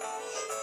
Música